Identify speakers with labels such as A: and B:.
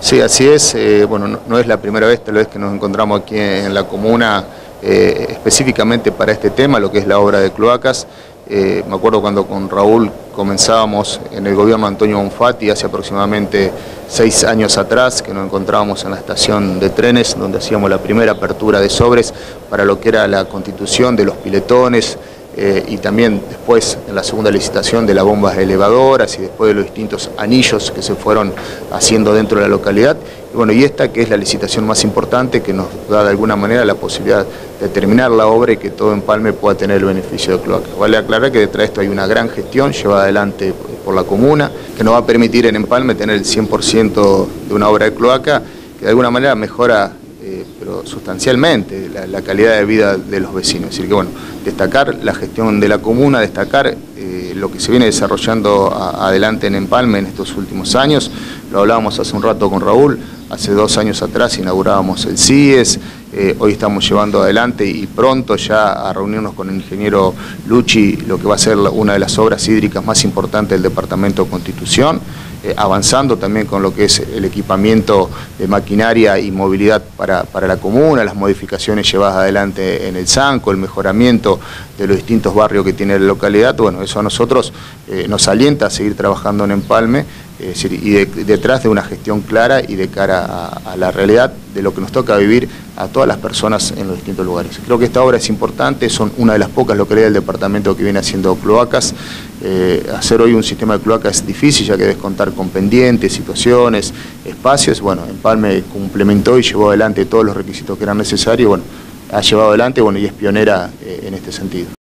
A: Sí, así es. Eh, bueno, no, es la primera vez tal vez que nos encontramos aquí en la comuna eh, específicamente para este tema, lo que es la obra de cloacas. Eh, me acuerdo cuando con Raúl comenzábamos en el gobierno Antonio Bonfatti hace aproximadamente seis años atrás, que nos encontrábamos en la estación de trenes, donde hacíamos la primera apertura de sobres para lo que era la constitución de los piletones, eh, y también después en la segunda licitación de las bombas elevadoras y después de los distintos anillos que se fueron haciendo dentro de la localidad. Y bueno, y esta que es la licitación más importante que nos da de alguna manera la posibilidad de terminar la obra y que todo Empalme pueda tener el beneficio de cloaca. Vale aclarar que detrás de esto hay una gran gestión llevada adelante por la comuna que nos va a permitir en Empalme tener el 100% de una obra de cloaca que de alguna manera mejora sustancialmente la, calidad de vida de los vecinos. Es decir, que bueno, destacar la gestión de la comuna, destacar eh, lo que se viene desarrollando adelante en Empalme en estos últimos años. Lo hablábamos hace un rato con Raúl, hace dos años atrás inaugurábamos el CIES, eh, hoy estamos llevando adelante y pronto ya a reunirnos con el ingeniero Luchi, lo que va a ser una de las obras hídricas más importantes del Departamento de Constitución. Eh, avanzando también con lo que es el equipamiento de maquinaria y movilidad para, la comuna, las modificaciones llevadas adelante en el Sanco, el mejoramiento de los distintos barrios que tiene la localidad, bueno, eso a nosotros eh, nos alienta a seguir trabajando en Empalme y detrás de una gestión clara y de cara a, la realidad de lo que nos toca vivir a todas las personas en los distintos lugares. Creo que esta obra es importante, son una de las pocas localidades del departamento que viene haciendo cloacas. Eh, hacer hoy un sistema de cloacas es difícil, ya que debes contar con pendientes, situaciones, espacios. Bueno, Empalme complementó y llevó adelante todos los requisitos que eran necesarios, bueno, ha llevado adelante bueno, y es pionera eh, en este sentido.